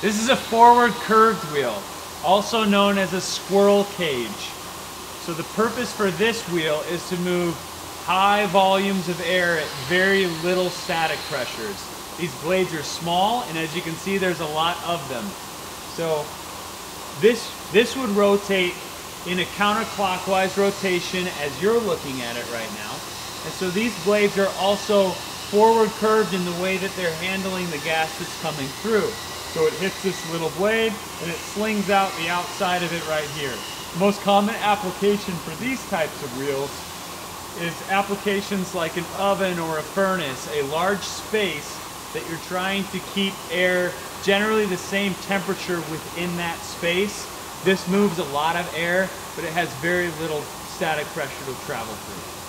This is a forward curved wheel, also known as a squirrel cage. So the purpose for this wheel is to move high volumes of air at very little static pressures. These blades are small, and as you can see, there's a lot of them. So this, this would rotate in a counterclockwise rotation as you're looking at it right now. And so these blades are also forward curved in the way that they're handling the gas that's coming through. So it hits this little blade and it slings out the outside of it right here. The most common application for these types of wheels is applications like an oven or a furnace, a large space that you're trying to keep air generally the same temperature within that space. This moves a lot of air, but it has very little static pressure to travel through.